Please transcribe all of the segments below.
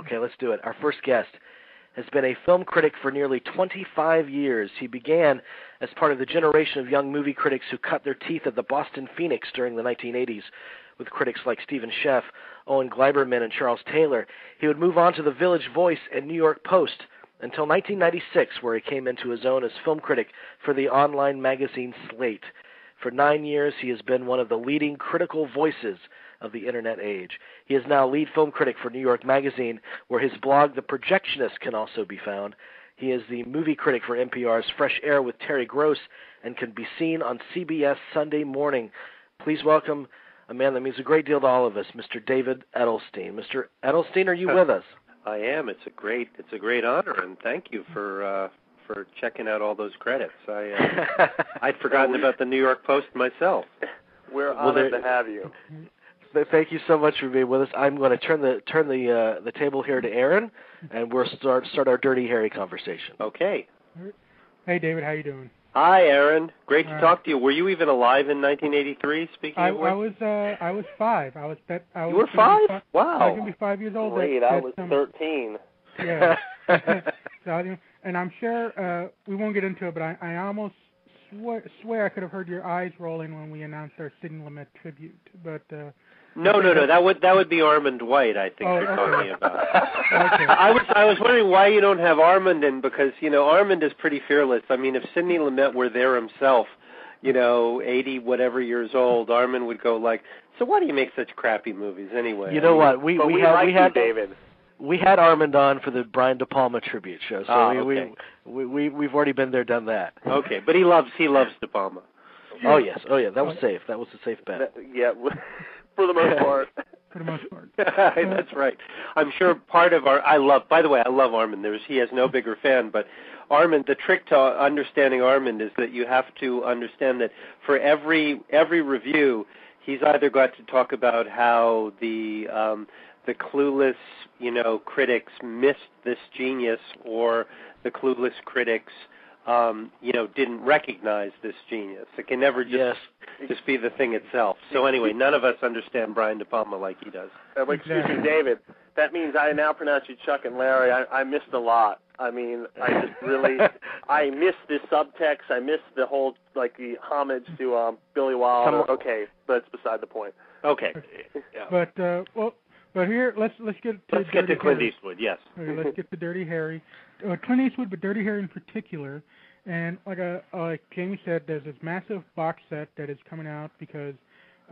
Okay, let's do it. Our first guest has been a film critic for nearly 25 years. He began as part of the generation of young movie critics who cut their teeth at the Boston Phoenix during the 1980s with critics like Stephen Schiff, Owen Gleiberman, and Charles Taylor. He would move on to the Village Voice and New York Post until 1996, where he came into his own as film critic for the online magazine Slate. For nine years, he has been one of the leading critical voices of the internet age. He is now lead film critic for New York Magazine, where his blog, The Projectionist, can also be found. He is the movie critic for NPR's Fresh Air with Terry Gross and can be seen on CBS Sunday morning. Please welcome a man that means a great deal to all of us, Mr. David Edelstein. Mr. Edelstein, are you with us? I am. It's a great it's a great honor, and thank you for uh, for checking out all those credits. I uh, I'd forgotten about the New York Post myself. We're honored well, to have you. Thank you so much for being with us. I'm going to turn the turn the uh, the table here to Aaron, and we'll start start our Dirty Harry conversation. Okay. Hey, David, how you doing? Hi, Aaron. Great to talk to you. Were you even alive in 1983? Speaking I, of which, I was uh, I was five. I was that. I was you were five? five? Wow. I was gonna be five years old. Great. That, I was 13. Yeah. so, and I'm sure uh, we won't get into it, but I, I almost swear, swear I could have heard your eyes rolling when we announced our Sidney Lumet tribute. But uh, no, no, no. That would that would be Armond White. I think oh, you're okay. talking about. okay. I was I was wondering why you don't have Armond in because you know Armond is pretty fearless. I mean, if Sidney Lumet were there himself, you know, eighty whatever years old, Armond would go like, "So why do you make such crappy movies anyway?" You know what? We we, we had like we had you, David. we had Armond on for the Brian De Palma tribute show, so Ah, we, okay. we we we we've already been there, done that. Okay, but he loves he loves De Palma. Oh yes, oh yeah, that was safe. That was a safe bet. That- yeah, for the most part. for the most part. That's right. I'm sure part of our I love. By the way, I love Armond. There's he has no bigger fan, but Armond. The trick to understanding Armond is that you have to understand that for every every review, he's either got to talk about how the um, the clueless, you know, critics missed this genius, or the clueless critics, um, you know, didn't recognize this genius. It can never just Yes. just be the thing itself. So anyway, none of us understand Brian De Palma like he does. Uh, but excuse me, David. That means I now pronounce you Chuck and Larry. I, I missed a lot. I mean, I just really, I missed the subtext. I missed the whole like the homage to um, Billy Wilder. Okay, but it's beside the point. Okay, But uh, well, but here let's let's get to let's get to Clint Harry. Eastwood. Yes. Okay, let's get to Dirty Harry. Uh, Clint Eastwood, but Dirty Harry in particular. And like uh, like Jamie said, there's this massive box set that is coming out because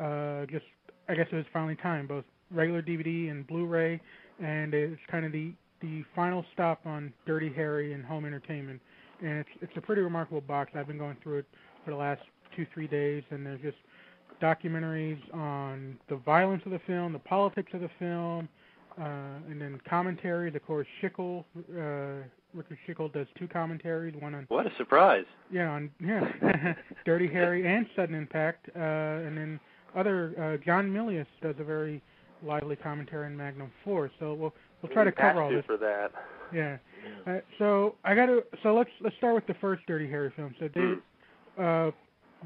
uh, just I guess it was finally time, both regular DVD and Blu-ray, and it's kind of the the final stop on Dirty Harry and home entertainment. And it's it's a pretty remarkable box. I've been going through it for the last two three days, and there's just documentaries on the violence of the film, the politics of the film, uh, and then commentaries. Of course, Schickel, uh, Richard Schickel does two commentaries, one on What a surprise. yeah on yeah Dirty Harry and Sudden Impact, uh, and then other uh, John Milius does a very lively commentary on Magnum Force. So we'll we'll try to cover all this. for that. Yeah. Uh, so I got to. So let's let's start with the first Dirty Harry film. So David, uh,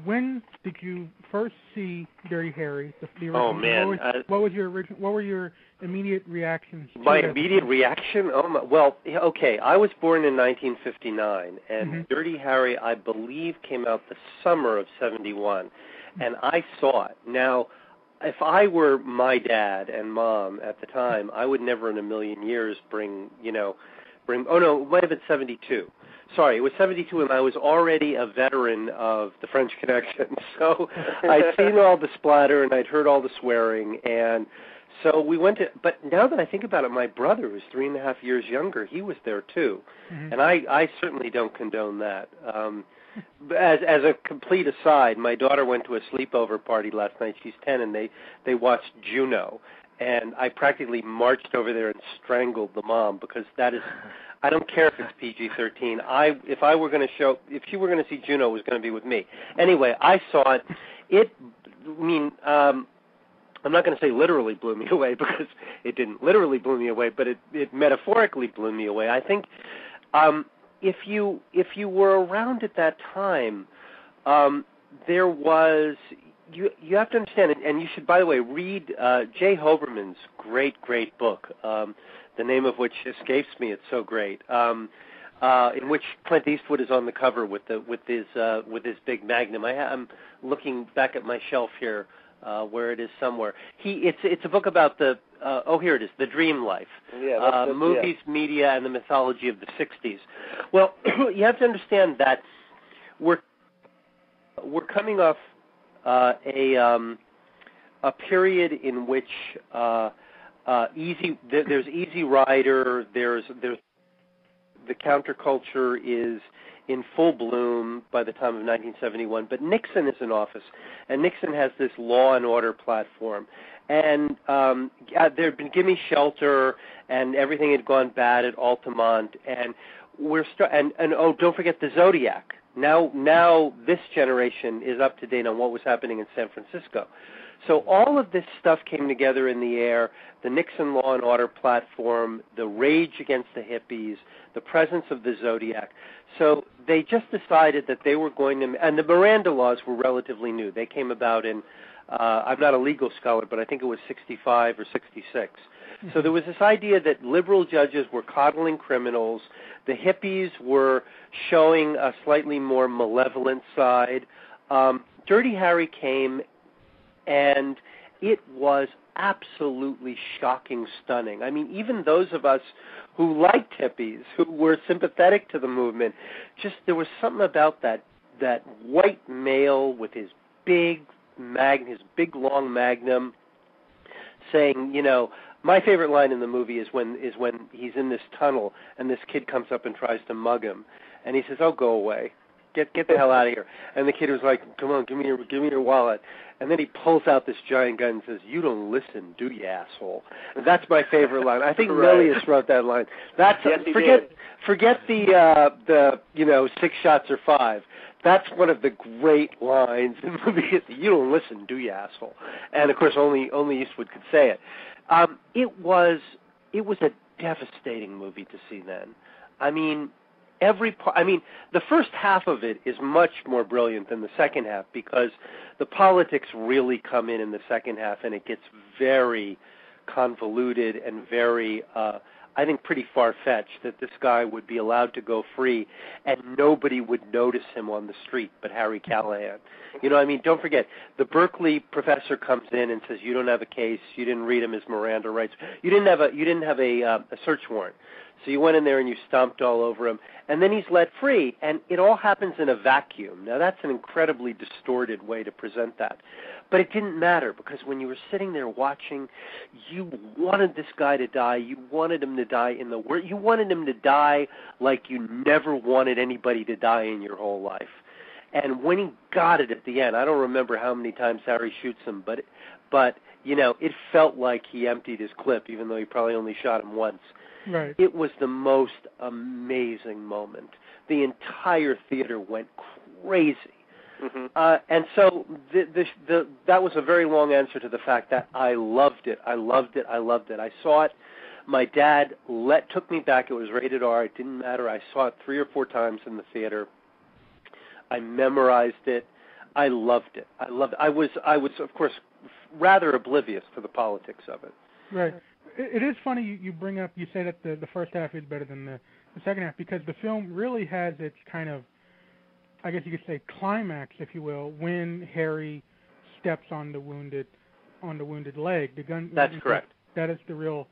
when did you first see Dirty Harry? The, the original? Oh, man, What was, uh, what was your original? What were your immediate reactions? to My immediate reaction, oh my, well, okay, I was born in 1959, and Mhm. Dirty Harry, I believe, came out the summer of 71, and I saw it. Now, if I were my dad and mom at the time, I would never in a million years bring, you know, bring, oh no, it might have been 72. Sorry, it was 72, and I was already a veteran of the French Connection. So I'd seen all the splatter, and I'd heard all the swearing, and so we went to. But now that I think about it, my brother, who's three and a half years younger, he was there too, Mhm. and I I certainly don't condone that. Um, as as a complete aside, my daughter went to a sleepover party last night. She's ten, and they they watched Juno, and I practically marched over there and strangled the mom because that is. I don't care if it's PG-13. I if I were going to show if she were going to see Juno, it was going to be with me. Anyway, I saw it. It, I mean, um, I'm not going to say literally blew me away because it didn't literally blew me away, but it it metaphorically blew me away. I think um, if you if you were around at that time, um, there was you you have to understand, and you should, by the way, read uh, Jay Hoberman's great, great book, um, the name of which escapes me. It's so great. Um, uh, in which Clint Eastwood is on the cover with the with his uh, with his big magnum. I ha- I'm looking back at my shelf here, uh, where it is somewhere. He it's it's a book about the uh, oh here it is, the dream life, Yeah, that's, uh, that's, movies, media, and the mythology of the '60s. Well, you have to understand that we're we're coming off uh, a um, a period in which uh, uh, easy there, there's Easy Rider, there's there's the counterculture is in full bloom by the time of 1971. But Nixon is in office, and Nixon has this law and order platform. And um, there had been Gimme Shelter, and everything had gone bad at Altamont, and we're st- and and oh, don't forget the Zodiac. Now, now this generation is up to date on what was happening in San Francisco. So all of this stuff came together in the air, the Nixon Law and Order platform, the rage against the hippies, the presence of the Zodiac. So they just decided that they were going to, and the Miranda laws were relatively new. They came about in, uh, I'm not a legal scholar, but I think it was 65 or 66. So there was this idea that liberal judges were coddling criminals, the hippies were showing a slightly more malevolent side. Um, Dirty Harry came and it was absolutely shocking, stunning. I mean, even those of us who liked hippies, who were sympathetic to the movement, just there was something about that that white male with his big mag, his big long magnum, saying, you know, my favorite line in the movie is when is when he's in this tunnel and this kid comes up and tries to mug him, and he says, "Oh, go away." Get get the hell out of here! And the kid was like, "Come on, give me your give me your wallet." And then he pulls out this giant gun and says, "You don't listen, do you, asshole?" And that's my favorite line. I think Right. Milius wrote that line. That's Yes, forget did. forget the uh, the you know six shots or five. That's one of the great lines in the movie. You don't listen, do you, asshole? And of course, only only Eastwood could say it. Um, it was it was a devastating movie to see then. I mean, every part. I mean, the first half of it is much more brilliant than the second half because the politics really come in in the second half, and it gets very convoluted and very. Uh, I think pretty far fetched that this guy would be allowed to go free and nobody would notice him on the street but Harry Callahan. You know, I mean, don't forget, the Berkeley professor comes in and says, "You don't have a case. You didn't read him his Miranda rights. You didn't have a you didn't have a uh, a search warrant." So you went in there and you stomped all over him, and then he's let free, and it all happens in a vacuum. Now that's an incredibly distorted way to present that, but it didn't matter because when you were sitting there watching, you wanted this guy to die. You wanted him to die in the wor You wanted him to die like you never wanted anybody to die in your whole life. And when he got it at the end, I don't remember how many times Harry shoots him, but but you know, it felt like he emptied his clip, even though he probably only shot him once. Right. It was the most amazing moment. The entire theater went crazy. hmm Uh, and so the, the, the, that was a very long answer to the fact that I loved it. I loved it. I loved it. I saw it. My dad let took me back. It was rated R. It didn't matter. I saw it three or four times in the theater. I memorized it. I loved it. I loved. It. I was. I was, of course, rather oblivious to the politics of it. Right. It, is funny you, you bring up. You say that the the first half is better than the the second half because the film really has its kind of, I guess you could say, climax, if you will, when Harry steps on the wounded on the wounded leg. The gun. That's correct. That is the real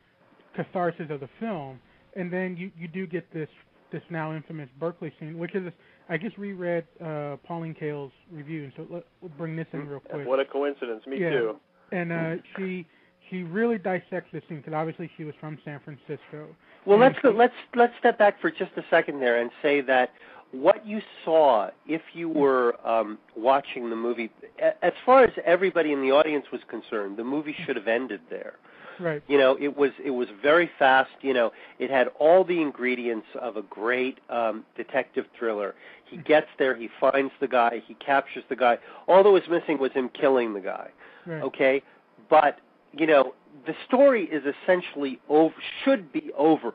catharsis of the film, and then you you do get this this now infamous Berkeley scene, which is I just reread uh, Pauline Kael's review, and so let, we'll bring this in real quick. What a coincidence. Me Yeah. too. and uh, she she really dissects this scene because obviously she was from San Francisco. Well, And let's go, let's let's step back for just a second there and say that what you saw, if you were um, watching the movie, as far as everybody in the audience was concerned, the movie should have ended there. Right. You know, it was it was very fast. You know, it had all the ingredients of a great um, detective thriller. He gets there, he finds the guy, he captures the guy. All that was missing was him killing the guy. Right. Okay, but you know, the story is essentially over. Should be over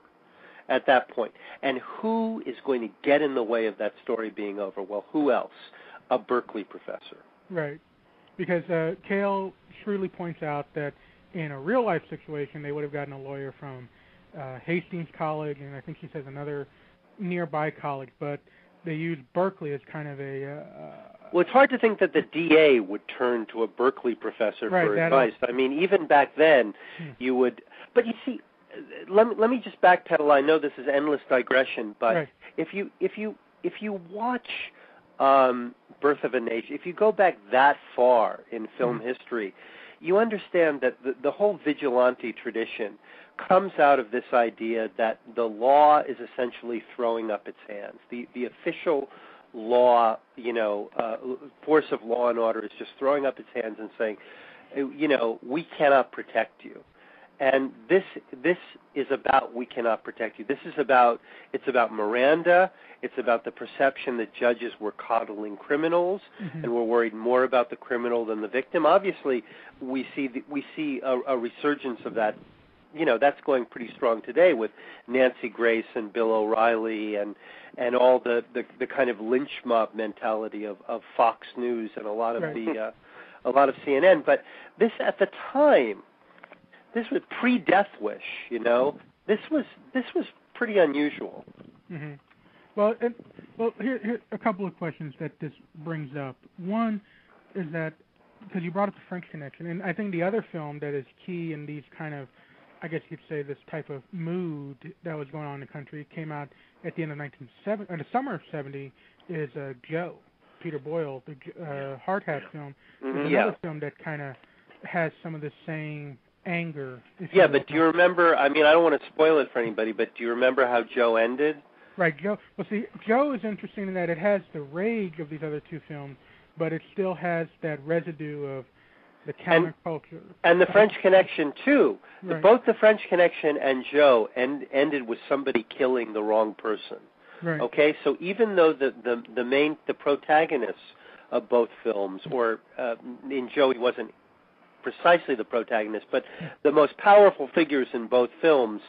at that point. And who is going to get in the way of that story being over? Well, who else? A Berkeley professor. Right. because uh, Kael shrewdly points out that in a real life situation, they would have gotten a lawyer from uh, Hastings College, and I think she says another nearby college, but they use Berkeley as kind of a. Well, it's hard to think that the DA would turn to a Berkeley professor right, for advice. I mean, even back then, hmm. you would. But you see, let me let me just backpedal. I know this is endless digression, but right. if you if you if you watch um, Birth of a Nation, if you go back that far in film mm-hmm. history, you understand that the, the whole vigilante tradition comes out of this idea that the law is essentially throwing up its hands. The the official law, you know, uh, force of law and order is just throwing up its hands and saying, you know, we cannot protect you and this this is about we cannot protect you. This is about it's about Miranda. It's about the perception that judges were coddling criminals mm-hmm. and were worried more about the criminal than the victim. Obviously, we see the, we see a, a resurgence of that. You know that's going pretty strong today with Nancy Grace and Bill O'Reilly and and all the the, the kind of lynch mob mentality of, of Fox News and a lot of right. the uh, a lot of CNN. But this at the time this was pre Death Wish, you know. This was this was pretty unusual. Mm-hmm. Well, and, well, here, here a couple of questions that this brings up. One is that because you brought up the French Connection, and I think the other film that is key in these kind of, I guess you could say, this type of mood that was going on in the country came out at the end of 1970, or the summer of 70, is uh, Joe, Peter Boyle, the uh, hard hat film. Mm-hmm. Is yeah. film that kind of has some of the same anger. Yeah, but do you remember? I mean, I don't want to spoil it for anybody, but do you remember how Joe ended? Right, Joe. Well, see, Joe is interesting in that it has the rage of these other two films, but it still has that residue of the counterculture. And, and the French Connection too. Right. Both the French Connection and Joe end, ended with somebody killing the wrong person. Right. Okay, so even though the the the main the protagonists of both films, or uh, in Joe he wasn't precisely the protagonist, but the most powerful figures in both films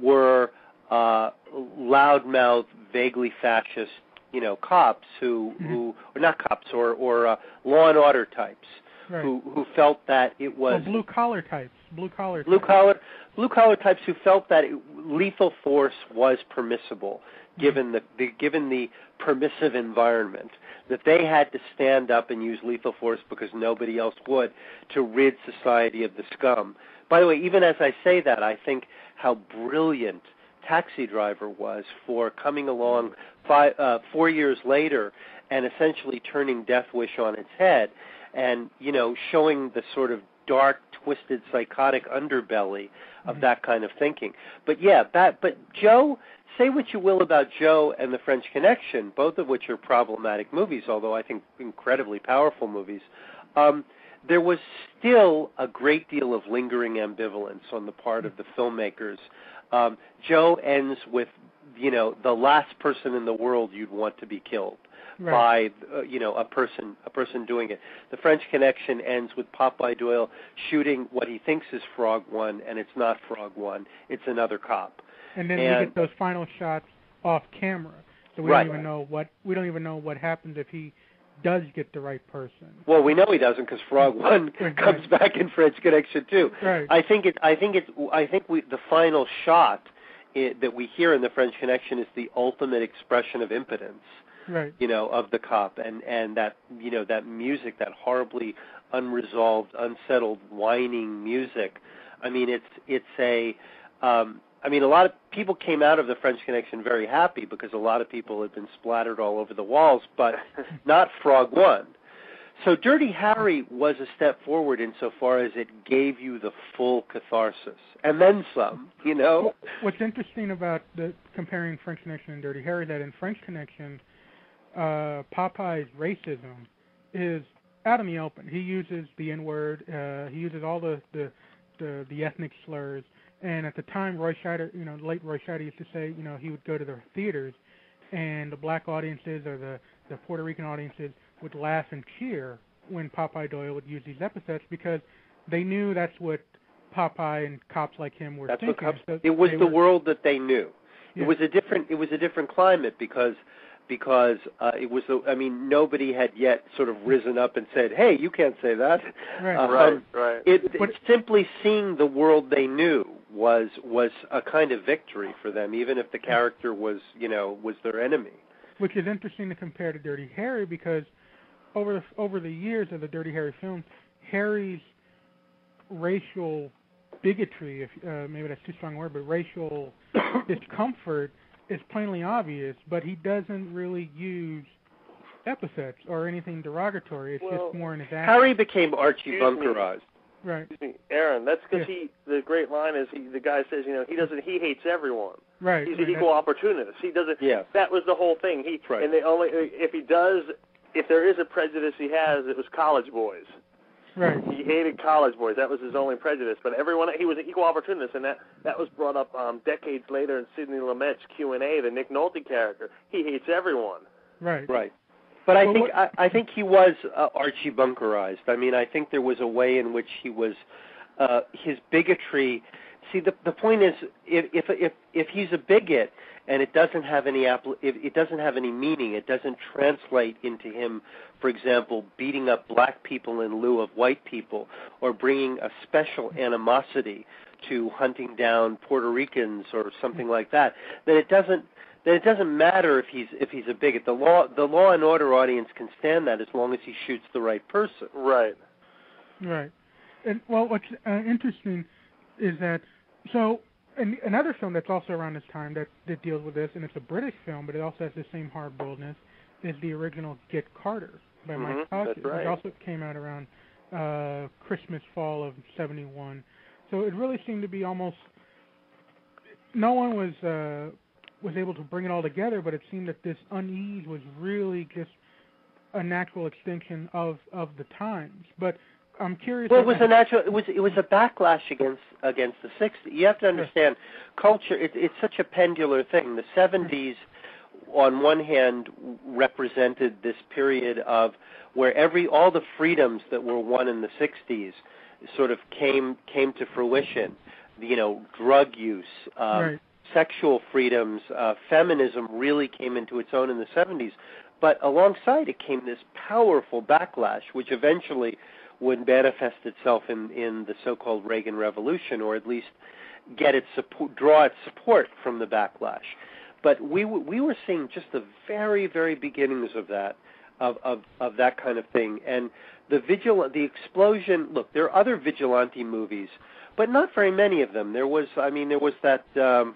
were uh, loudmouth, vaguely fascist, you know, cops who, mm-hmm. who or not cops, or or uh, law and order types right. who who felt that it was well, blue collar types, blue collar, blue types. collar, blue collar types who felt that it, lethal force was permissible given the, the given the permissive environment that they had to stand up and use lethal force because nobody else would to rid society of the scum. By the way, even as I say that, I think how brilliant Taxi Driver was for coming along five, uh, four years later and essentially turning Death Wish on its head, and you know showing the sort of dark, twisted, psychotic underbelly of mm-hmm. that kind of thinking. But yeah, that. But Joe say what you will about Joe and the French Connection, both of which are problematic movies, although I think incredibly powerful movies. Um, there was still a great deal of lingering ambivalence on the part of the filmmakers. Um, Joe ends with, you know, the last person in the world you'd want to be killed right. by, uh, you know, a person a person doing it. The French Connection ends with Popeye Doyle shooting what he thinks is Frog One, and it's not Frog One; it's another cop. And then and, we get those final shots off camera, so we right. don't even know what we don't even know what happens if he does get the right person. Well, we know he doesn't because Frog One comes back in French Connection too. Right. I think it. I think it. I think we. The final shot it, that we hear in the French Connection is the ultimate expression of impotence. Right. You know, of the cop, and and that you know that music, that horribly unresolved, unsettled, whining music. I mean, it's it's a um, I mean, a lot of people came out of the French Connection very happy because a lot of people had been splattered all over the walls, but not Frog One. So Dirty Harry was a step forward insofar as it gave you the full catharsis, and then some. You know. What's interesting about the comparing French Connection and Dirty Harry that in French Connection, uh, Popeye's racism is out in the open. He uses the N word. Uh, he uses all the, the the the ethnic slurs and at the time, Roy Scheider, you know, late Roy Scheider used to say, you know, he would go to the theaters, and the black audiences or the the Puerto Rican audiences would laugh and cheer when Popeye Doyle would use these epithets because they knew that's what Popeye and cops like him were that's thinking. What cops, so it was the were, world that they knew. Yeah. It was a different it was a different climate because because uh, it was the I mean nobody had yet sort of risen up and said, "Hey, you can't say that." Right. Um, right, right. It, But- it's simply seeing the world they knew was was a kind of victory for them, even if the character was you know was their enemy. which is interesting to compare to Dirty Harry because over the, over the years of the Dirty Harry films, Harry's racial bigotry, if uh, maybe that's too strong a word, but racial discomfort is plainly obvious. But he doesn't really use epithets or anything derogatory. It's Well, just more in his action. Harry became Archie Excuse me. Bunkerized. right, Excuse me, Aaron. That's because Yeah. he. The great line is he. The guy says, you know, he doesn't. He hates everyone. right. He's right, an equal opportunist. He doesn't. Yes. That was the whole thing. He Right. and the only if he does, if there is a prejudice he has, it was college boys. Right. He hated college boys. That was his only prejudice. But everyone, he was an equal opportunist, and that that was brought up um, decades later in Sidney Lumet's Q and A, the Nick Nolte character. He hates everyone. Right. Right. But I Well, think what- I, I think he was uh, Archie Bunkerized. I mean, I think there was a way in which he was uh, his bigotry. See, the the point is, if if if if he's a bigot and it doesn't have any appl- if it doesn't have any meaning, it doesn't translate into him, for example, beating up black people in lieu of white people, or bringing a special animosity to hunting down Puerto Ricans or something like that. Then it doesn't then it doesn't matter if he's if he's a bigot. The law the law and order audience can stand that as long as he shoots the right person. Right. Right. And well, what's uh, interesting is that so and another film that's also around this time that that deals with this, and it's a British film, but it also has the same hard boldness, is the original Get Carter by Mhm, Mike Hawkins, right. which also came out around uh Christmas fall of '71. So it really seemed to be almost no one was uh was able to bring it all together, but it seemed that this unease was really just a natural extension of of the times. But I'm curious. Well, it was a natural. It was it was a backlash against against the '60s. You have to understand, culture. It, it's such a pendular thing. The '70s, on one hand, represented this period of where every all the freedoms that were won in the '60s sort of came came to fruition. You know, drug use, um, Right. sexual freedoms, uh, feminism really came into its own in the 70s. But alongside it came this powerful backlash, which eventually would manifest itself in, in the so-called Reagan Revolution, or at least get its support, draw its support from the backlash. But we w- we were seeing just the very very beginnings of that, of of, of that kind of thing, and the vigil the explosion. Look, there are other vigilante movies, but not very many of them. There was, I mean, there was that. Um,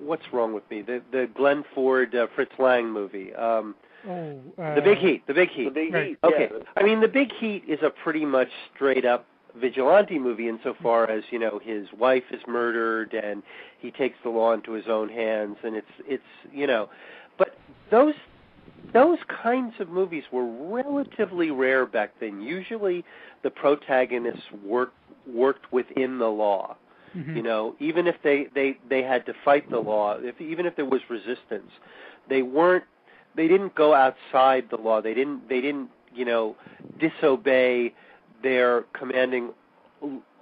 what's wrong with me? The the Glenn Ford uh, Fritz Lang movie. Um, oh, uh, the Big Heat. The Big The Heat. Big Right. Heat. Okay. Yeah. I mean, The Big Heat is a pretty much straight up vigilante movie insofar as you know his wife is murdered and he takes the law into his own hands and it's it's you know but those those kinds of movies were relatively rare back then usually the protagonists worked worked within the law mhm. you know even if they they they had to fight the law if even if there was resistance they weren't they didn't go outside the law. They didn't they didn't you know disobey their commanding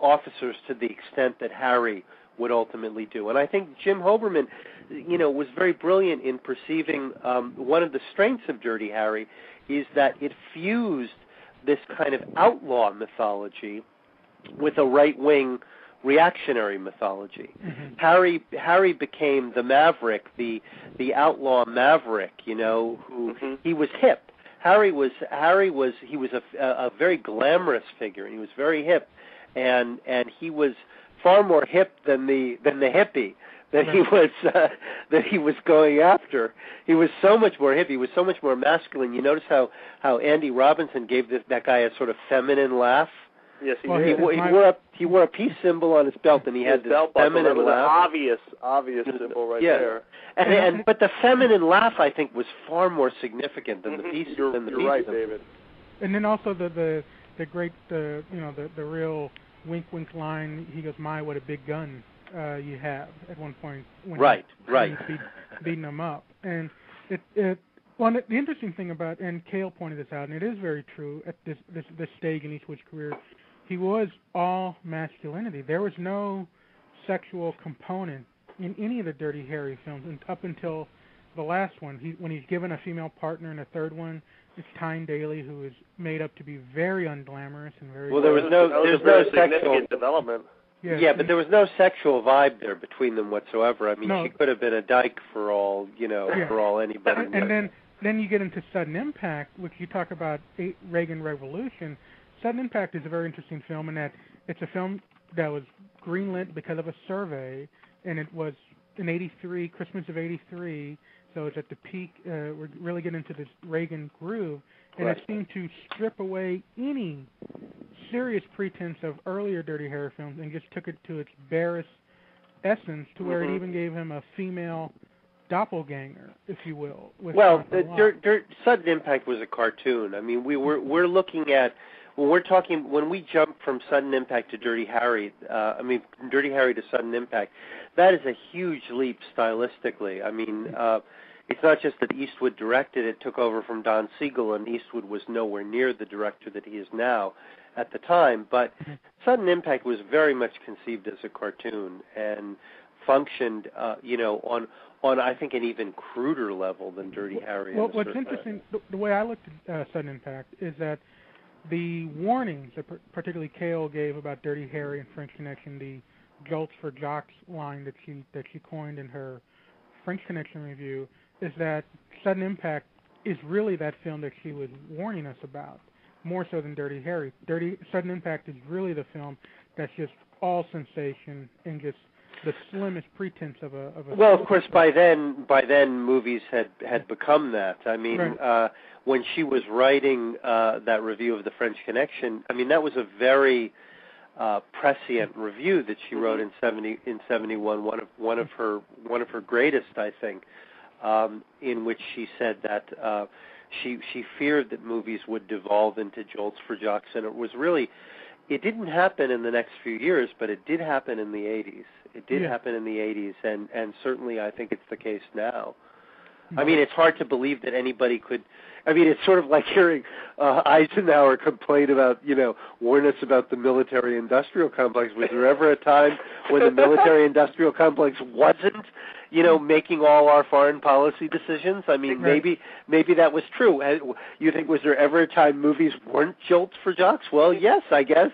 officers to the extent that Harry would ultimately do. And I think Jim Hoberman you know was very brilliant in perceiving um one of the strengths of Dirty Harry is that it fused this kind of outlaw mythology with a right wing reactionary mythology. Mhm. Harry Harry became the maverick, the the outlaw maverick, you know, who Mhm. he was hip. Harry was Harry was he was a, a, a very glamorous figure. He was very hip, and and he was far more hip than the than the hippie that he was uh, that he was going after. He was so much more hip. He was so much more masculine. You notice how how Andy Robinson gave this, that guy a sort of feminine laugh. Yes, he Well, He, did. wo- he my- wore a he wore a peace symbol on his belt, and he had His this belt feminine was an laugh. obvious, obvious symbol right Yeah. there. And, Yeah. and but the feminine laugh, I think, was far more significant than the Mhm. peace You're, than the you're peace right, symbol. David. And then also the the the great uh, you know the the real wink wink line. He goes, "My, what a big gun uh, you have!" At one point, when Right, he, right. when he's beat, beating him up, and it it. Well, the the interesting thing about, and Kael pointed this out, and it is very true at this this, this stage in Eastwood's career, he was all masculinity. There was no sexual component in any of the Dirty Harry films and up until the last one, he when he's given a female partner in the third one, it's Tyne Daly, who is made up to be very unglamorous and very. Well, there was no- that was there's no sexual- development. yeah, Yeah, but there was no sexual vibe there between them whatsoever. I mean, No. she could have been a dyke for all you know, Yeah. for all anybody. and, and then then you get into Sudden Impact, which you talk about eight, Reagan Revolution. Sudden Impact is a very interesting film in that it's a film that was greenlit because of a survey, and it was in '83, Christmas of '83. So it's at the peak. Uh, we're really getting into this Reagan groove, and Right. it seemed to strip away any serious pretense of earlier Dirty Harry films and just took it to its barest essence, to where Mhm. it even gave him a female doppelganger, if you will. Well, the. Dirt, Dirt, Sudden Impact was a cartoon. I mean, we were we're looking at when we're talking when we jump from Sudden Impact to Dirty Harry. Uh, I mean, from Dirty Harry to Sudden Impact. That is a huge leap stylistically. I mean, uh, it's not just that Eastwood directed it; took over from Don Siegel, and Eastwood was nowhere near the director that he is now at the time. But Sudden Impact was very much conceived as a cartoon and functioned, uh, you know, on on I think an even cruder level than Dirty Harry. Well, what's interesting, the, the way I looked at uh, Sudden Impact is that the warnings that particularly Kael gave about Dirty Harry and French Connection, the "jolts for jocks" line that she that she coined in her French Connection review, is that Sudden Impact is really that film that she was warning us about, more so than Dirty Harry. Dirty Sudden Impact is really the film that's just all sensation and just the slimmest pretense of a of a. Well, of course, by then, by then, movies had had become that. I mean, Right. uh, when she was writing uh, that review of the French Connection, I mean, that was a very uh, prescient review that she wrote in seventy in seventy one. One of one of her one of her greatest, I think, um, in which she said that uh, she she feared that movies would devolve into jolts for jocks, and it was really. It didn't happen in the next few years, but it did happen in the 80s. It did Yeah. happen in the 80s, and and certainly I think it's the case now. I mean, it's hard to believe that anybody could. I mean, it's sort of like hearing uh, Eisenhower complain about, you know, warn us about the military-industrial complex. Was there ever a time when the military-industrial complex wasn't, you know, making all our foreign policy decisions? I mean, Right. maybe maybe that was true. Uh, You think was there ever a time movies weren't jolts for jocks? Well, yes, I guess.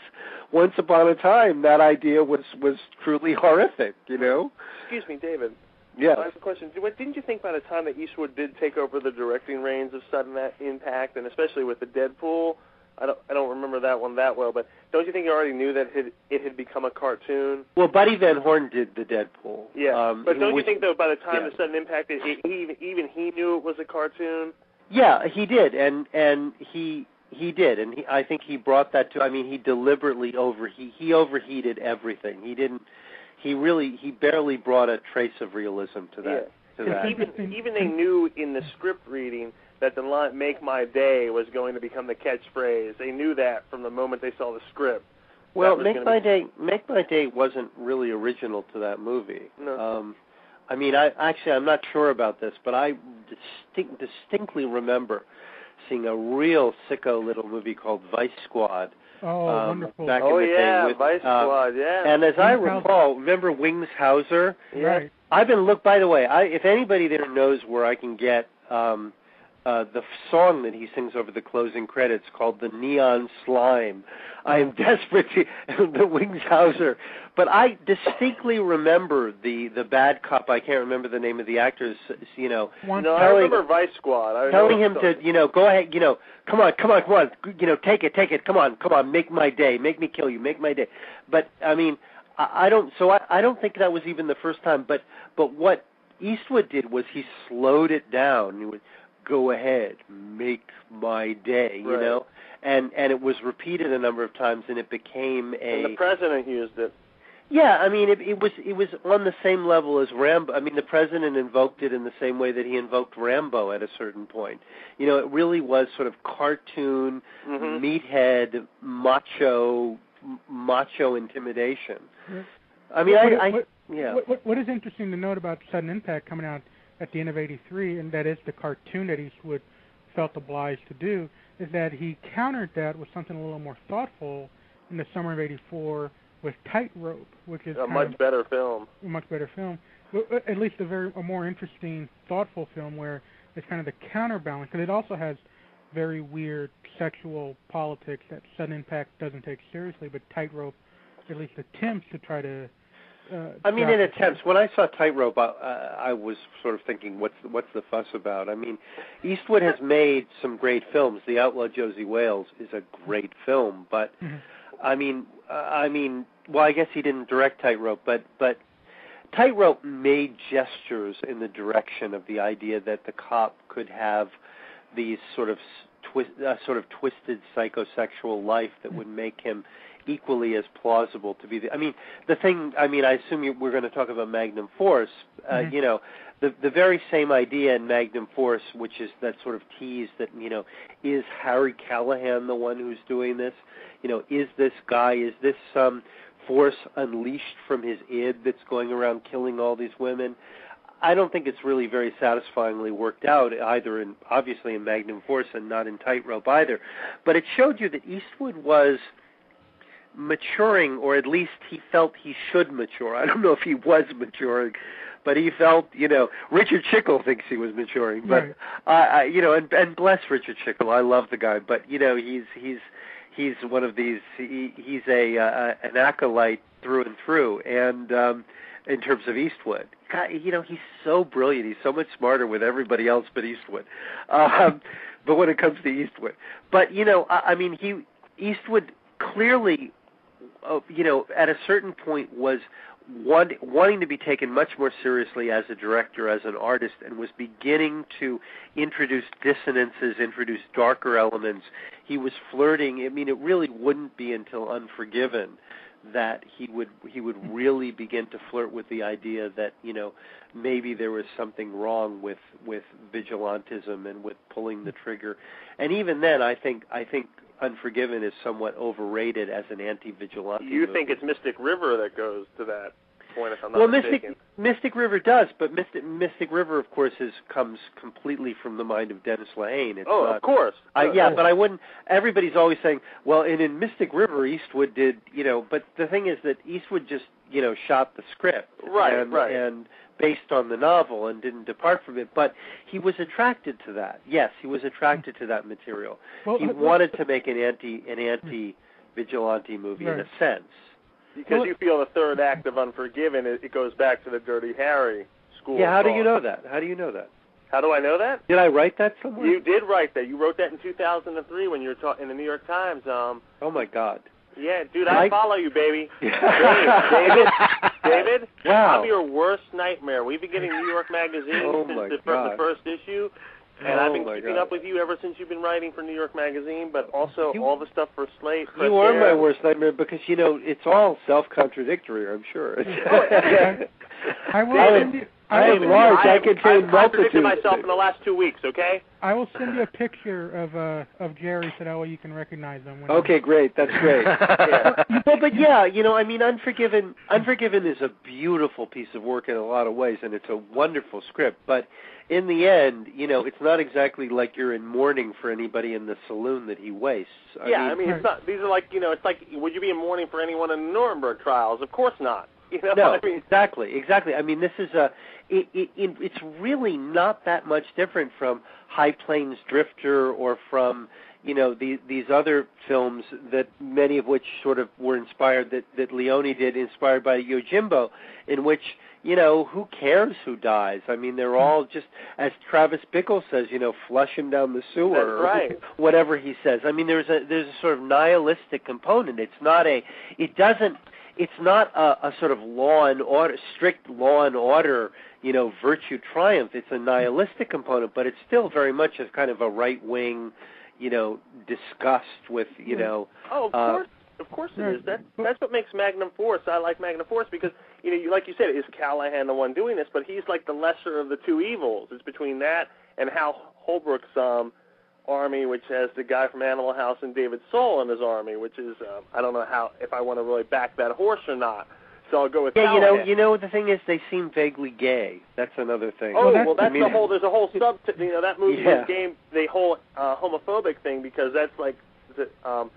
Once upon a time, that idea was was truly horrific. You know. Excuse me, David. Yeah. I have a question. What- Didn't you think by the time that Eastwood did take over the directing reins of Sudden Impact, and especially with the Dead Pool, I don't I don't remember that one that well, but don't you think you already knew that it, it had become a cartoon? Well, Buddy Van Horn did the Dead Pool. Yeah, Um, but don't which- you think though by the time yeah. the Sudden Impact, it, it, he even even he knew it was a cartoon? Yeah, he did, and and he he did, and he, I think he brought that to. I mean, he deliberately over he he overheated everything. He didn't. He really he barely brought a trace of realism to that. To that. Even even they knew in the script reading that the line "Make My Day" was going to become the catchphrase. They knew that from the moment they saw the script. Well, Make My be- Day Make My Day wasn't really original to that movie. No. Um, I mean, I actually I'm not sure about this, but I distinct, distinctly remember seeing a real sicko little movie called Vice Squad. Oh, um, wonderful. back oh in the day yeah, with, Vice uh, Squad, yeah. And as I Wings Hauser. recall, remember Wings Hauser? yeah. Right. I've been look. By the way, I, if anybody there knows where I can get um, uh, the song that he sings over the closing credits called "The Neon Slime," I am desperate to the Wings Hauser. But I distinctly remember the the bad cop. I can't remember the name of the actors. You know, One, No, I telling- remember Vice Squad. I telling him to, you know, go ahead, you know, come on, come on, come on, you know, take it, take it, come on, come on, make my day, make me kill you, make my day. But I mean, I, I don't. So I, I don't think that was even the first time. But but what Eastwood did was he slowed it down. He would go ahead, make my day, you Right. know, and and it was repeated a number of times, and it became a. and the president used it. Yeah, I mean, it, it was it was on the same level as Rambo. I mean, the president invoked it in the same way that he invoked Rambo at a certain point. You know, it really was sort of cartoon, Mhm. meathead, macho, m- macho intimidation. Yeah. I mean, What- I, I what- yeah. What, what, what is interesting to note about Sudden Impact coming out at the end of '83, and that is the cartoon that Eastwood felt obliged to do, is that he countered that with something a little more thoughtful in the summer of '84 with Tightrope, which is A much better film. a much better film. Uh, at least a very a more interesting, thoughtful film where it's kind of the counterbalance, because it also has very weird sexual politics that Sudden Impact doesn't take seriously, but Tightrope at least attempts to try to. Uh, I mean, in attempts. When I saw Tightrope, I, I was sort of thinking, what's the, what's the fuss about? I mean, Eastwood has made some great films. The Outlaw Josey Wales is a great film, but Mhm. I mean, uh, I mean, well, I guess he didn't direct Tightrope, but but Tightrope made gestures in the direction of the idea that the cop could have these sort of twist, uh, sort of twisted psychosexual life that would make him equally as plausible to be the. I mean, the thing. I mean, I assume you, we're going to talk about Magnum Force. Uh, Mhm. You know, the the very same idea in Magnum Force, which is that sort of tease that you know, is Harry Callahan the one who's doing this? You know, is this guy? Is this some force unleashed from his id that's going around killing all these women? I don't think it's really very satisfyingly worked out either in obviously in Magnum Force and not in Tightrope either. But it showed you that Eastwood was maturing or at least he felt he should mature. I don't know if he was maturing, but he felt, you know, Richard Schickel thinks he was maturing, but Right. I, I you know, and and bless Richard Schickel. I love the guy, but you know, he's he's he's one of these he, he's a uh, an acolyte through and through and um in terms of Eastwood. God, you know, he's so brilliant. He's so much smarter with everybody else but Eastwood. Um but when it comes to Eastwood. But you know, I, I mean, he Eastwood clearly uh, you know, at a certain point was want, wanting to be taken much more seriously as a director, as an artist, and was beginning to introduce dissonances, introduce darker elements. He was flirting. I mean, it really wouldn't be until Unforgiven that he would he would really begin to flirt with the idea that you know maybe there was something wrong with with vigilantism and with pulling the trigger and even then i think i think unforgiven is somewhat overrated as an anti-vigilante You movie. think it's Mystic River that goes to that point, if I'm not well, mistaken. Mystic Mystic River does, but Mystic Mystic River, of course, is comes completely from the mind of Dennis Lehane. It's oh, not, of course. I, Uh, yeah, but I wouldn't. Everybody's always saying, well, and in Mystic River, Eastwood did, you know. But the thing is that Eastwood just, you know, shot the script, Right, and, right. and based on the novel, and didn't depart from it. But he was attracted to that. Yes, he was attracted to that material. Well, he uh, wanted to make an anti an anti vigilante movie in a sense. because well- you feel the third act of Unforgiven, it, it goes back to the Dirty Harry school. Yeah, how do you know that? How do you know that? How do I know that? Did I write that somewhere? You did write that. You wrote that in 2003 when you were ta- in the New York Times. Um, Oh my God. yeah, dude, I- I follow you, baby. David, David, Wow. I'm your worst nightmare. We've been getting New York Magazine Oh, since the, fir- the first issue, and Oh, I've been oh, keeping God. up with you ever since you've been writing for New York Magazine, but also You- all the stuff for Slate. You Press are my worst nightmare because you know it's all self-contradictory. I'm sure. Oh, I will I send you. I I will am send large. you, I have- contain I've contradicted myself in the last two weeks. Okay. I will send you a picture of uh of Jerry so that way you can recognize them. When Okay, great. That's great. Yeah. well, but yeah, you know, I mean, Unforgiven. Unforgiven is a beautiful piece of work in a lot of ways, and it's a wonderful script. But in the end, you know, it's not exactly like you're in mourning for anybody in the saloon that he wastes. I yeah, mean, I mean, it's not. These are like you know, it's like, would you be in mourning for anyone in the Nuremberg trials? Of course not. You know, No, I mean, exactly, exactly. I mean, this is a. It, it, it, it's really not that much different from High Plains Drifter or from you know these these other films that many of which sort of were inspired that that Leone did, inspired by Yojimbo, in which you know who cares who dies? I mean, they're all just as Travis Bickle says, you know, flush him down the sewer, That's or right. whatever he says. I mean, there's a there's a sort of nihilistic component. It's not a. It doesn't it's not a, a sort of law and order, strict law and order, you know, virtue triumph. It's a nihilistic component, but it's still very much a kind of a right wing, you know, disgust with, you know, Oh, of Uh, course, of course it is. right. That that's what makes Magnum Force. I like Magnum Force because you know, you, like you said, is Callahan the one doing this? But he's like the lesser of the two evils. It's between that and Hal Holbrook's um, army, which has the guy from Animal House and David Soul in his army, which is um, I don't know how if I want to really back that horse or not. So I'll go with yeah, you know, you know, the thing is, they seem vaguely gay. That's another thing. Oh Well, that's- well, that's I mean- the whole. There's a whole sub. You know, that movie Yeah. was game the whole uh, homophobic thing because that's like the, um,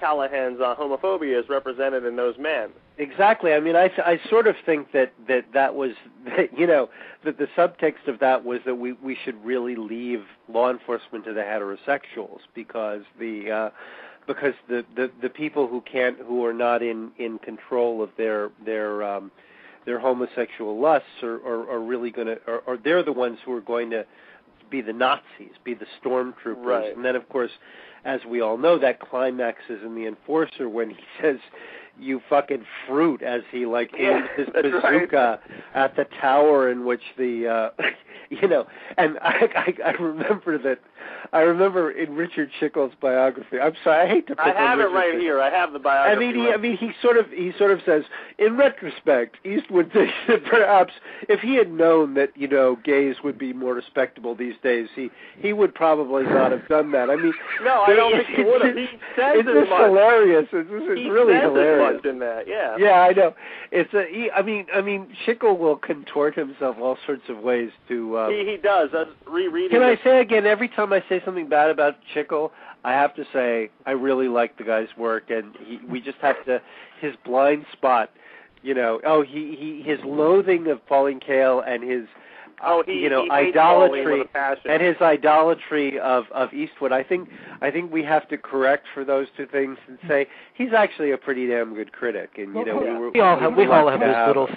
Callahan's uh, homophobia is represented in those men. Exactly. I mean, I I sort of think that that that was that, you know that the subtext of that was that we we should really leave law enforcement to the heterosexuals because the uh because the the the people who can't who are not in in control of their their um their homosexual lusts are are, are really going to or, or they're the ones who are going to be the Nazis, be the stormtroopers, Right. and then of course, as we all know, that climaxes in the Enforcer when he says, "You fucking fruit," as he like Yeah, aims his that's right. bazooka at the tower in which the, uh you know, and I, I I remember that. I remember in Richard Schickel's biography. I'm sorry, I hate to. I pick on have it Richard right Schickel. here. I have the biography. I mean, he, right- I mean, he sort of, he sort of says, in retrospect, Eastwood thinks that perhaps if he had known that you know gays would be more respectable these days, he he would probably not have done that. I mean, No, I don't think he would have. He says it's just much. hilarious. It's, it's he really says hilarious. much in that. Yeah. Yeah, I know. It's a. He, I mean, I mean, Schickel will contort himself all sorts of ways to. Um, He he does. That's rereading. can I say again? Every time I say something bad about Schickel, I have to say I really like the guy's work, and he, we just have to his blind spot. You know, oh, he he his loathing of Pauline Kael and his Oh, he you know he idolatry with a passion. and his idolatry of of Eastwood. I think I think we have to correct for those two things and say he's actually a pretty damn good critic, and you know Well, we, were, We all have we would all have to those little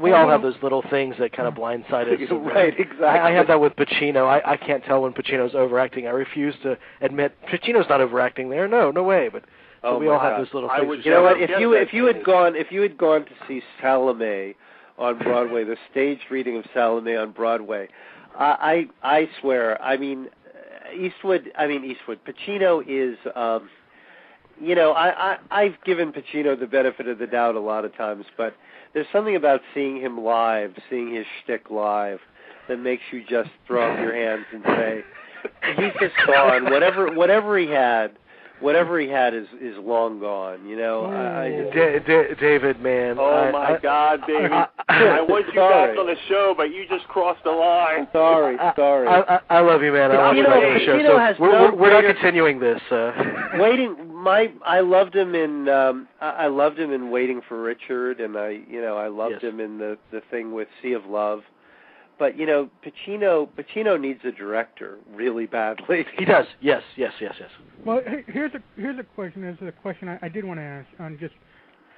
we all have those little things that kind of blindside us. right exactly. I, I have that with Pacino. I, I can't tell when Pacino's overacting. I refuse to admit Pacino's not overacting there. No, no way. But Oh we my all have those little I things. would You know what? If you if you had gone if you had gone to see Salome on Broadway, the staged reading of Salome on Broadway, I I, I swear. I mean, uh, Eastwood. I mean Eastwood. Pacino is. um you know, I, I I've given Pacino the benefit of the doubt a lot of times, but there's something about seeing him live, seeing his shtick live, that makes you just throw up your hands and say, he's just gone. Whatever whatever he had, whatever he had is is long gone. You know, I, I just, Da- Da- David, man. Oh I- my I- God, baby! I- I want you Sorry. back on the show, but you just crossed the line. sorry, sorry. I, I, I love you, man. I love you Pacino- back on the show. Pacino So has we're, no we're, we're not continuing this. Uh, waiting my I loved him in um I I loved him in Waiting for Richard and I you know I loved Yes. him in the the thing with Sea of Love. But you know Pacino Pacino needs a director really badly. he does. Yes, yes, yes, yes. Well, here's a here's a question. There's a question I, I did want to ask on just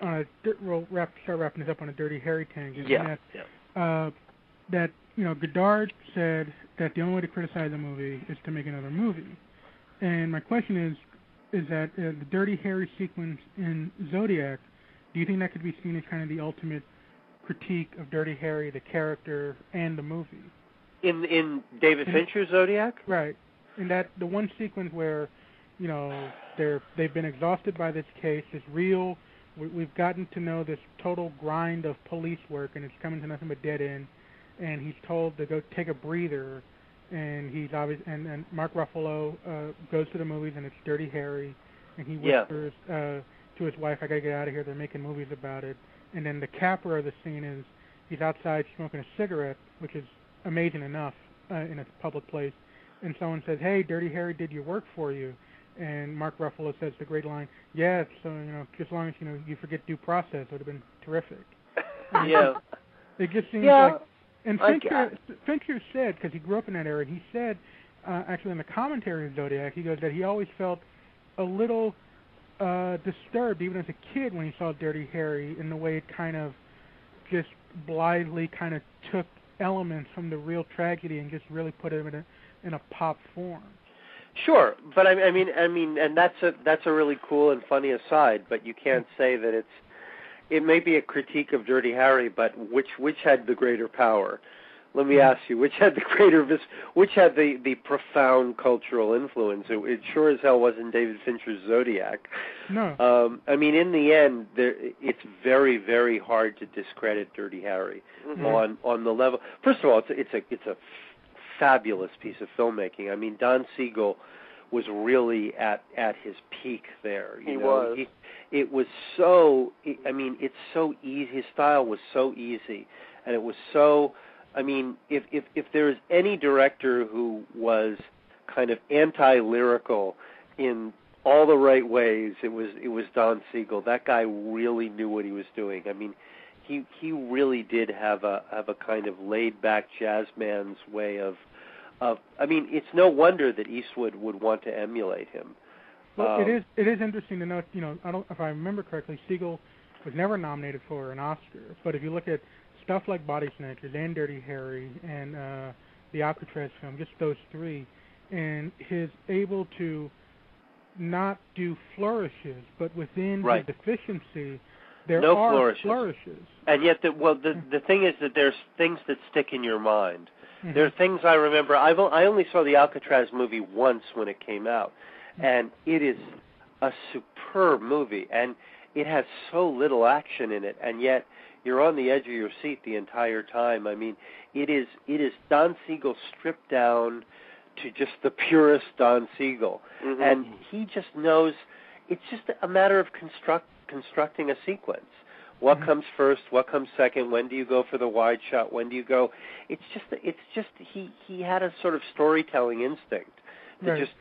on a dirt, we'll wrap start wrapping this up on a dirty Harry tangent. Yeah. That, yeah. uh, that you know Godard said that the only way to criticize a movie is to make another movie. And my question is, is that uh, the Dirty Harry sequence in Zodiac? Do you think that could be seen as kind of the ultimate critique of Dirty Harry, the character, and the movie? In in David. Fincher's Zodiac? Right. And that the one sequence where, you know, they're they've been exhausted by this case, this real we, we've gotten to know this total grind of police work and it's coming to nothing but dead end and he's told to go take a breather and he's obvious and, and Mark Ruffalo uh goes to the movies and it's Dirty Harry and he Yeah. whispers uh to his wife, I gotta get out of here, they're making movies about it and then the capper of the scene is he's outside smoking a cigarette, which is amazing enough uh, in a public place and someone says, "Hey, Dirty Harry did your work for you," and Mark Ruffalo says the great line, "Yeah, so you know, just as long as you know you forget due process, would have been terrific." Yeah. It just seems Yeah, like, and I Fincher, Fincher said because he grew up in that era, he said uh, actually in the commentary of Zodiac, he goes that he always felt a little uh disturbed even as a kid when he saw Dirty Harry in the way it kind of just blithely kind of took elements from the real tragedy and just really put it in a in a pop form. Sure, but I, I mean, I mean, and that's a that's a really cool and funny aside. But you can't say that it's. It may be a critique of Dirty Harry, but which which had the greater power? Let me ask you, which had the greater vis, which had the the profound cultural influence? It, it sure as hell wasn't David Fincher's Zodiac. No. Um, I mean, in the end, there, it's very very hard to discredit Dirty Harry Mhm. on on the level. First of all, it's a, it's a it's a fabulous piece of filmmaking. I mean, Don Siegel was really at at his peak there. You He know? was. He, it was so. I mean, it's so easy. His style was so easy, and it was so. I mean, if if if there's any director who was kind of anti-lyrical in all the right ways, it was it was Don Siegel. That guy really knew what he was doing. I mean, he he really did have a have a kind of laid back jazz man's way of of I mean, it's no wonder that Eastwood would want to emulate him. Well, Um, it is it is interesting to note. You know, I don't if I remember correctly, Siegel was never nominated for an Oscar. But if you look at stuff like Body Snatchers and Dirty Harry and uh, the Alcatraz film, just those three, and his able to not do flourishes, but within Right. the deficiency, there No are flourishes. flourishes. And yet, the, well, the the thing is that there's things that stick in your mind. Mhm. There are things I remember. I've I only saw the Alcatraz movie once when it came out, and it is a superb movie, and it has so little action in it, and yet you're on the edge of your seat the entire time. I mean, it is it is Don Siegel stripped down to just the purest Don Siegel, Mhm. and he just knows. It's just a matter of construct constructing a sequence. What Mhm. comes first? What comes second? When do you go for the wide shot? When do you go? It's just it's just he he had a sort of storytelling instinct to Right. just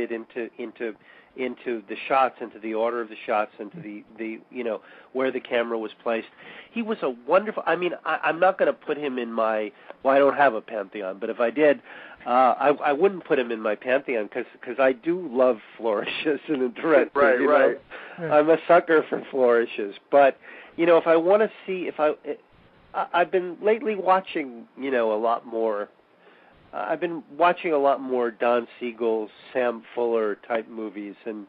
it into into into the shots, into the order of the shots, into the the you know where the camera was placed. He was a wonderful. I mean, I, I'm not going to put him in my. Well, I don't have a pantheon, but if I did, uh, I I wouldn't put him in my pantheon because because I do love flourishes and directors. Right, you right. Yeah. I'm a sucker for flourishes, but you know, if I want to see, if I, I, I've been lately watching, you know, a lot more. I've been watching a lot more Don Siegel, Sam Fuller type movies, and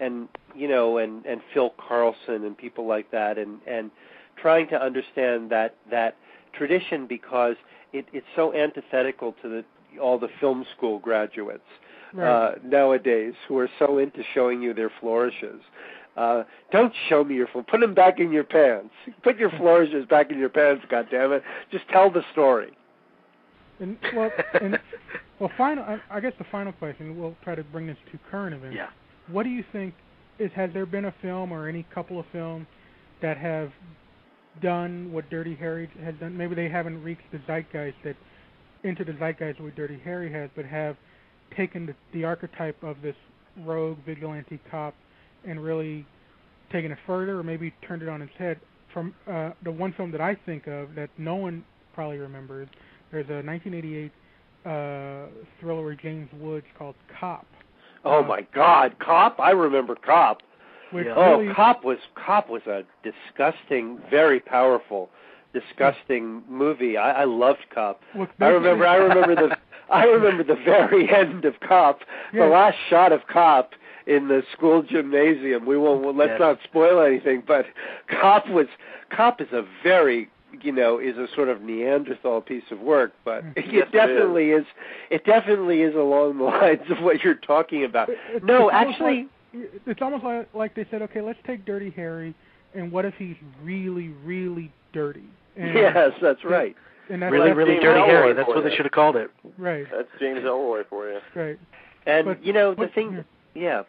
and you know, and and Phil Karlson and people like that, and and trying to understand that that tradition because it, it's so antithetical to the all the film school graduates Right. uh, nowadays who are so into showing you their flourishes. Uh, don't show me your fl- put them back in your pants. Put your flourishes back in your pants. God damn it! Just tell the story. And well, and well, final. I, I guess the final question. We'll try to bring this to current events. yeah. What do you think? Is has there been a film or any couple of films that have done what Dirty Harry has done? Maybe they haven't reached the zeitgeist that into the zeitgeist what Dirty Harry has, but have taken the, the archetype of this rogue vigilante cop and really taken it further, or maybe turned it on its head. From uh, the one film that I think of that no one probably remembers, there's a 1988 uh, thriller with James Woods called Cop. Oh Uh, my God, Cop! I remember Cop. Which Yeah. Oh, really, Cop was Cop was a disgusting, very powerful, disgusting movie. I, I loved Cop. I remember. I remember the. I remember the very end of Cop. Yeah. The last shot of Cop in the school gymnasium. We won't. Well, let's Yes. not spoil anything. But Cop was. Cop is a very. You know, is a sort of Neanderthal piece of work, but Mhm. it Yes, it definitely is. It definitely is along the lines of what you're talking about. It- No, it's almost actually, like, it's almost like, like they said, okay, let's take Dirty Harry, and what if he's really, really dirty? And, yes, that's right. and that's Really, really James dirty Ellroy Harry. That's for what they should have called it. right, That's James Ellroy for you. right. And But you know the what- thing, yeah.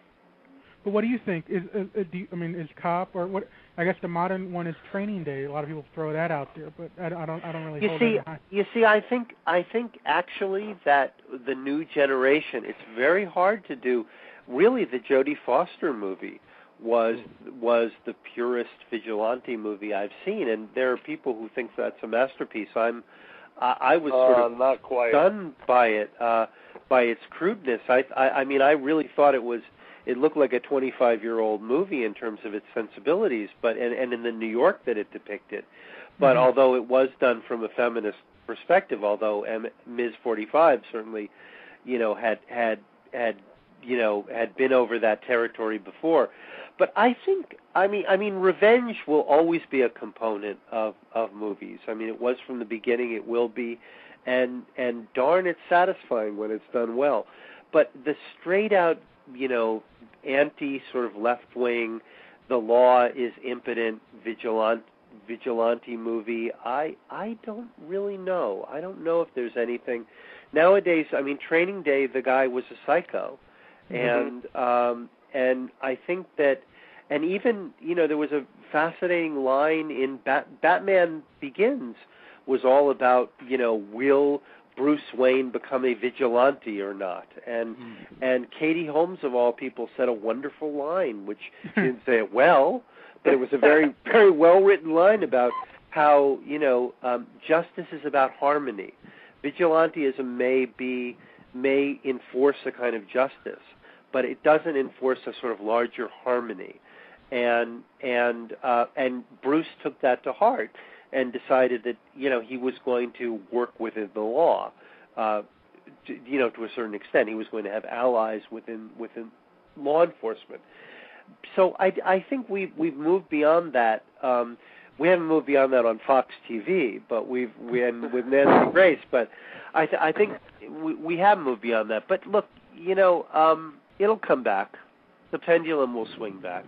But what do you think? Is uh, uh, do you, I mean is cop or what? I guess the modern one is Training Day. A lot of people throw that out there, but I, don't- I don't. I don't really You hold see, that you see, I think I think actually that the new generation, it's very hard to do. Really, the Jodie Foster movie was was the purest vigilante movie I've seen, and there are people who think that's a masterpiece. I'm, I, I was sort Uh, of not quite. stunned by it, uh, by its crudeness. I, I, I mean, I really thought it was. It looked like a 25-year-old movie in terms of its sensibilities, but and, and in the New York that it depicted. But Mhm. although it was done from a feminist perspective, although M- Ms. 45 certainly, you know, had had had you know had been over that territory before. But I think, I mean, I mean, revenge will always be a component of of movies. I mean, it was from the beginning. It will be, and and darn, it's satisfying when it's done well. But the straight out, you know, anti sort of left wing, the law is impotent, vigilant vigilante movie. I I don't really know. I don't know if there's anything nowadays. I mean, Training Day, the guy was a psycho, Mhm. and um, and I think that, and even you know, there was a fascinating line in Bat- Batman Begins was all about you know will Bruce Wayne become a vigilante or not? And mm. and Katie Holmes of all people said a wonderful line, which she didn't say it well, but it was a very very well written line about how you know um, justice is about harmony. Vigilanteism may be may enforce a kind of justice, but it doesn't enforce a sort of larger harmony. And and uh, and Bruce took that to heart and decided that you know he was going to work within the law. Uh, to, you know, to a certain extent, he was going to have allies within within law enforcement. So I, I think we've we've moved beyond that. Um, we haven't moved beyond that on Fox TV, but we've we and with Nancy Grace. But I th- I think we we have moved beyond that. But look, you know, um, it'll come back. The pendulum will swing back.